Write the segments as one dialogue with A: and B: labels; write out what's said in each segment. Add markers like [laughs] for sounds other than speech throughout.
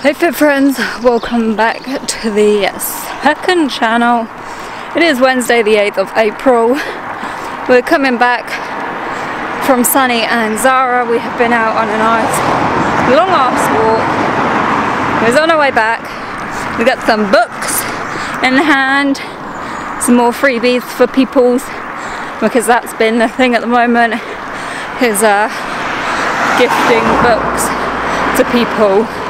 A: Hey fit friends, welcome back to the second channel. It is Wednesday the 8th of April. We're coming back from Sunny and Zara. We have been out on a nice long ass walk. We're on our way back. We got some books in hand, some more freebies for peoples because that's been the thing at the moment is uh, gifting books to people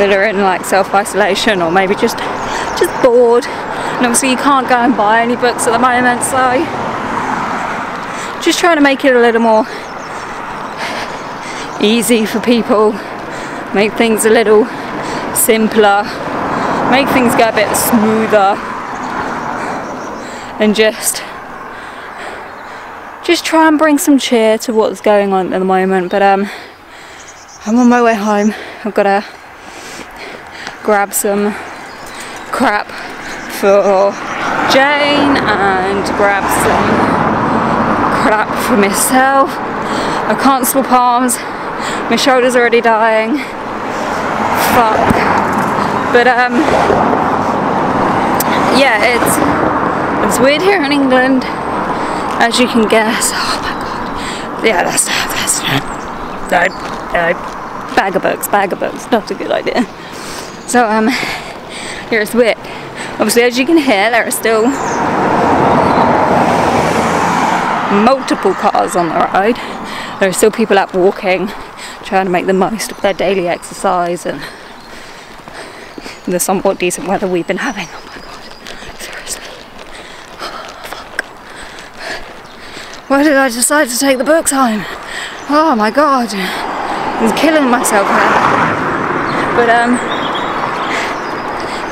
A: that are in like self-isolation or maybe just just bored. And obviously you can't go and buy any books at the moment so just trying to make it a little more easy for people make things a little simpler make things go a bit smoother and just just try and bring some cheer to what's going on at the moment. But um I'm on my way home. I've got to grab some crap for Jane and grab some crap for myself. I can't swap arms. My shoulder's already dying. Fuck. But um yeah, it's it's weird here in England, as you can guess. Oh my god. Yeah, that's that's no, no. Bag of books, bag of books, not a good idea. So um, here's Wick. Obviously, as you can hear, there are still multiple cars on the road. There are still people out walking, trying to make the most of their daily exercise and the somewhat decent weather we've been having. Oh my god, seriously. Oh. Why did I decide to take the books home? Oh my god. I'm killing myself here. But um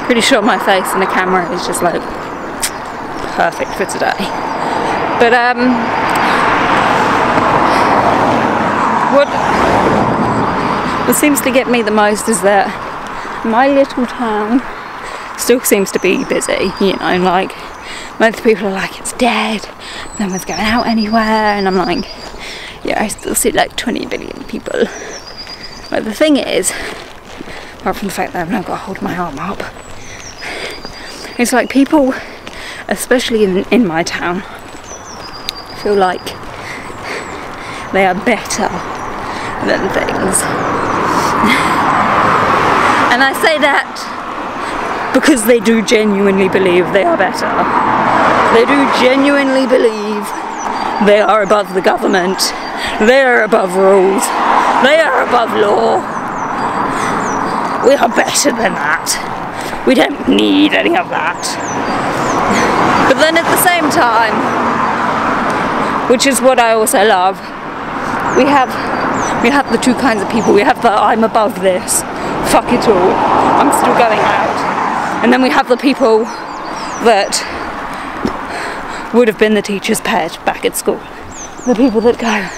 A: pretty sure my face in the camera is just like perfect for today. But um, what what seems to get me the most is that my little town still seems to be busy. You know, like most people are like it's dead, no one's going out anywhere, and I'm like, yeah, I still see like 20 billion people. But the thing is, apart from the fact that I've now got to hold my arm up, it's like people, especially in, in my town, feel like they are better than things. [laughs] and I say that because they do genuinely believe they are better. They do genuinely believe they are above the government. They are above rules. They are above law. We are better than that. We don't need any of that. But then at the same time, which is what I also love, we have we have the two kinds of people. We have the I'm above this, fuck it all, I'm still going out. And then we have the people that would have been the teacher's pet back at school. The people that go,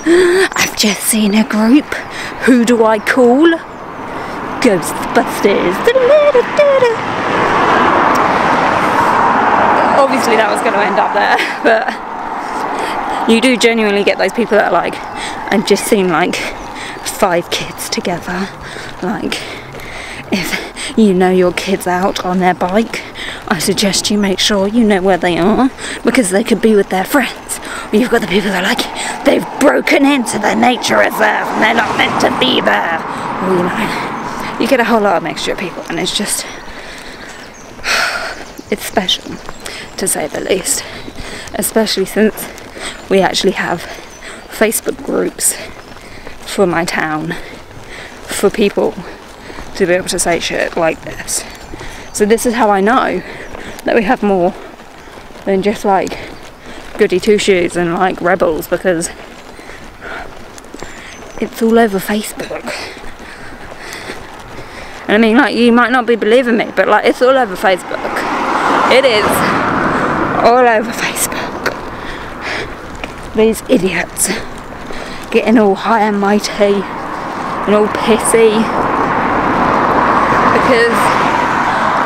A: I've just seen a group, who do I call? Ghostbusters. Obviously that was going to end up there, [laughs] but you do genuinely get those people that are like, I've just seen like five kids together. Like, if you know your kid's out on their bike, I suggest you make sure you know where they are because they could be with their friends. Or you've got the people that are like, they've broken into the nature reserve and they're not meant to be there. Or, you know, you get a whole lot of mixture of people and it's just [sighs] it's special to say the least especially since we actually have Facebook groups for my town for people to be able to say shit like this. So this is how I know that we have more than just like goody two shoes and like rebels because it's all over Facebook. And I mean, like, you might not be believing me, but like, it's all over Facebook. It is all over Facebook. These idiots getting all high and mighty and all pissy because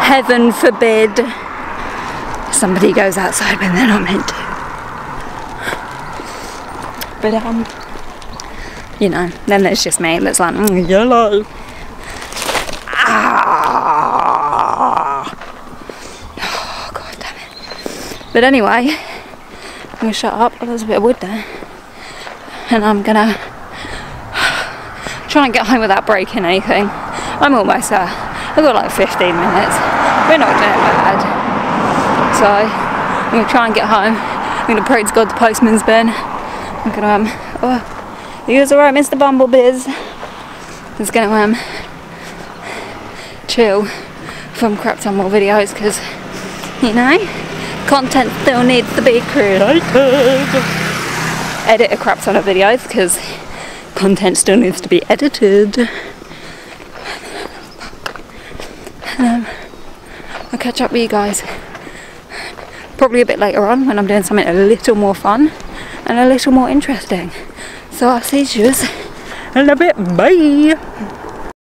A: heaven forbid somebody goes outside when they're not meant to. But um, you know, then there's just me that's like, mm, yellow. But anyway, I'm gonna shut up. Oh, there's a bit of wood there. And I'm gonna try and get home without breaking anything. I'm almost there. I've got like 15 minutes. We're not doing bad. So I'm gonna try and get home. I'm gonna pray to God the postman's been. I'm gonna um oh you was alright, Mr. Bumblebees. Just gonna um chill from crap ton more videos because you know content still needs to be created. Edit a crap ton of videos because content still needs to be edited. Um, I'll catch up with you guys probably a bit later on when I'm doing something a little more fun and a little more interesting. So I'll see you in a bit. Bye.